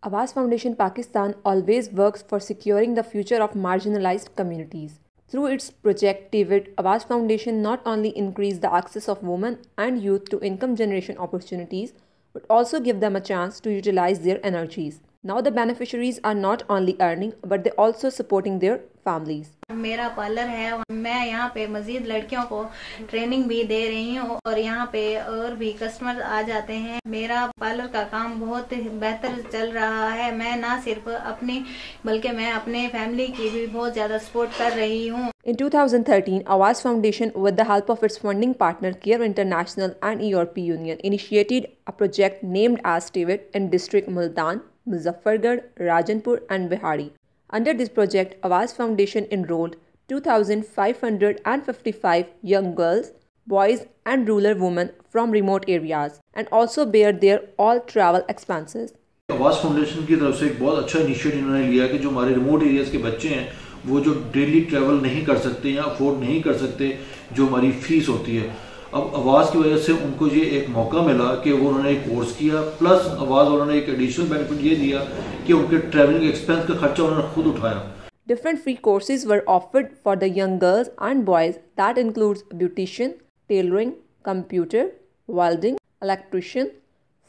Abbas Foundation Pakistan always works for securing the future of marginalized communities. Through its project TVIT, Abbas Foundation not only increase the access of women and youth to income generation opportunities, but also give them a chance to utilize their energies. Now the beneficiaries are not only earning, but they also supporting their families. मेरा parlour है मैं यहाँ पे मजीद लड़कियों को training भी दे रही हूँ और यहाँ पे और भी कस्टमर आ जाते हैं मेरा पार्लर का काम बहुत बेहतर चल रहा है मैं ना सिर्फ अपनी बल्कि मैं अपने फैमिली की भी बहुत ज्यादा सपोर्ट कर रही हूँ In 2013, Awas Foundation, with the help of its funding partner Care International and European Union, initiated a project named as TVIT in district Multan, Muzaffargarh, Rajanpur and Bihari. Under this project, Awas Foundation enrolled 2,555 young girls, boys and rural women from remote areas and also bear their all travel expenses. Awas foundation की तरफ़ से एक बहुत अच्छा initiative इन्होंने लिया कि जो हमारे रिमोट एरियाज़ के बच्चे हैं वो जो डेली ट्रैवल नहीं कर सकते या अफोर्ड नहीं कर सकते जो हमारी फ़ीस होती है अब आवाज़ की वजह से उनको ये एक मौका मिला कि वो उन्होंने एक कोर्स किया प्लस आवाज़ उन्होंने एक एडिशनल बेनिफिट ये दिया कि उनके ट्रैवलिंग एक्सपेंस का खर्चा उन्होंने खुद उठाया। Different free courses were offered for the young girls and boys that includes beautician tailoring computer welding electrician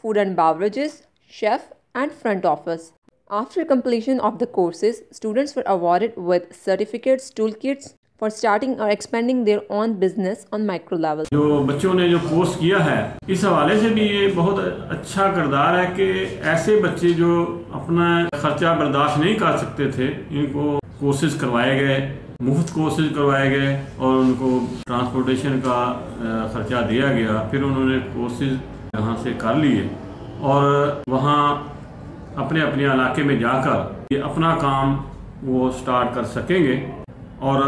food and beverages chef and front office After completion of the courses, students were awarded with certificates, toolkits, for starting or expanding their own business on micro level. जो बच्चों ने जो course किया है, इस हवाले से भी ये बहुत अच्छा किरदार है कि ऐसे बच्चे जो अपना खर्चा बर्दाश्त नहीं कर सकते थे, इनको कोर्सेज करवाए गए, मुफ़्त कोर्सेज करवाए गए और उनको ट्रांसपोर्टेशन का खर्चा दिया गया फिर उन्होंने कोर्सेज यहाँ से कर लिए और वहाँ अपने अपने इलाके में जाकर ये अपना काम वो स्टार्ट कर सकेंगे और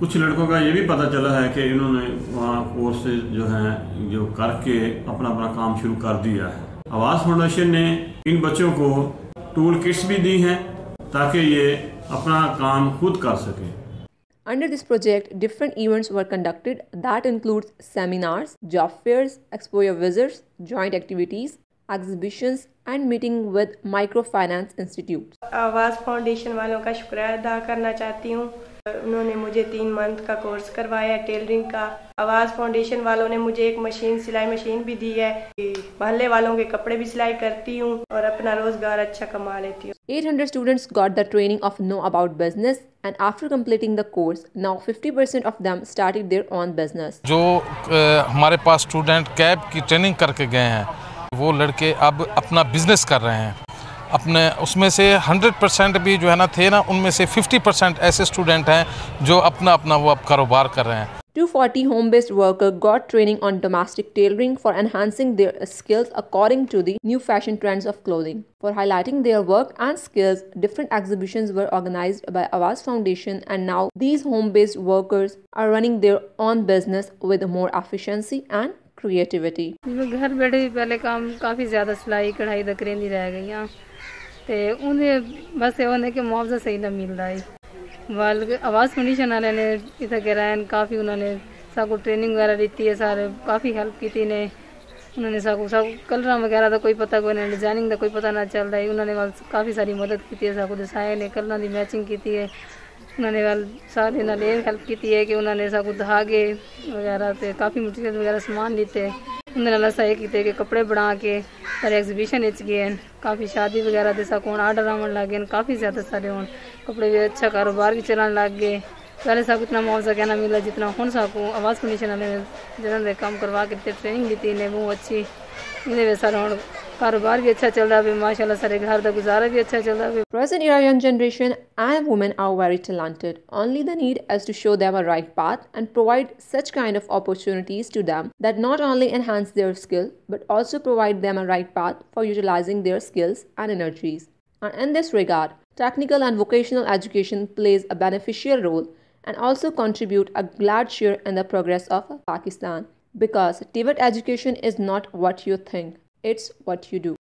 कुछ लड़कों का ये भी पता चला है कि इन्होंने वहाँ कोर्स जो हैं जो करके अपना अपना काम शुरू कर दिया है आवास फाउंडेशन ने इन बच्चों को टूल किट्स भी दी हैं ताकि ये अपना काम खुद कर सकें Under this project, different events were conducted that includes seminars, job fairs, exposure visits, joint activities, exhibitions and meeting with microfinance institutes. Aawas Foundation वालों का शुक्रिया अदा करना चाहती हूँ उन्होंने मुझे तीन मंथ का कोर्स करवाया टेलरिंग का। आवाज़ फाउंडेशन वालों ने मुझे एक मशीन सिलाई मशीन भी दी है। मोहल्ले वालों के कपड़े भी सिलाई करती हूँ और अपना रोज़गार अच्छा कमा लेती हूँ। 800 students got the training of know about business and after completing the course now 50% of them started their own business. जो हमारे पास स्टूडेंट कैब की ट्रेनिंग करके गए हैं वो लड़के अब अपना बिज़नेस कर रहे हैं। अपने उसमें से 100 परसेंट भी जो है ना थे ना उनमें से 50 परसेंट ऐसे स्टूडेंट हैं जो अपना अपना वो अब कारोबार कर रहे हैं 240 home-based workers got training on domestic tailoring for enhancing their skills according to the new fashion trends of clothing. For highlighting their work and skills, different exhibitions were organized by Avaz Foundation and now these home-based workers are running their own business with more efficiency and creativity. घर बैठे पहले काम काफ़ी ज़्यादा सिलाई कढ़ाई करेंदी रह गई ते उन्हें बस एह् होंदा कि मुआवजा सही ना मिलता है। बल्कि आवाज़ कंडीशन आह्ले ने इत्थै गरायन काफ़ी उन्होंने साकू ट्रेनिंग वगैरह दित्ती है सारे, काफ़ी हेल्प की ने उन्होंने साकू साकू कलर वगैरह का कोई पता कोई ना डिज़ाइनिंग का कोई पता ना चलता है। उन्होंने वाल काफ़ी सारी मदद की है साकू दसाए ने कलर की मैचिंग की है। उन्होंने वाल सारे इन्होंने हेल्प की है कि उन्होंने साकू धागे वगैरह से काफ़ी मटीरियल वगैरह समान लीते उन्होंने असा ये किए कि कपड़े बना के और एग्जीबिशन गए हैं। काफ़ी शादी वगैरह के सकून आर्डर आवन लग गए काफ़ी ज़्यादा सारे हूँ कपड़े भी अच्छा कारोबार भी चलान लग गए। पहले सब इतना मुआवजा कहना मिला जितना हूँ सबको आवाज़ कंडीशन वाले काम करवा के ट्रेनिंग दी ने बहुत अच्छी। इन्हें सारे हूँ कारोबार भी अच्छा चल रहा है माशाल्लाह सारे घर का गुजारा भी अच्छा चल रहा है Present era young generation and women are very talented. Only the need is to show them a right path and provide such kind of opportunities to them that not only enhance their skill but also provide them a right path for utilizing their skills and energies. And in this regard, technical and vocational education plays a beneficial role and also contribute a glad share in the progress of Pakistan because TVET education is not what you think it's what you do.